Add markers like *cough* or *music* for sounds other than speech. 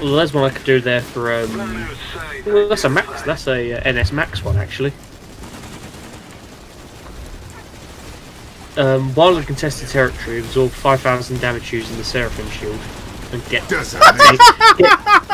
Well, there's one I could do there for. Um, well, that's a max. That's a uh, NS Max one actually. Um, while in contested territory, absorb 5,000 damage using the Seraphim shield and get Doesn't *laughs* get,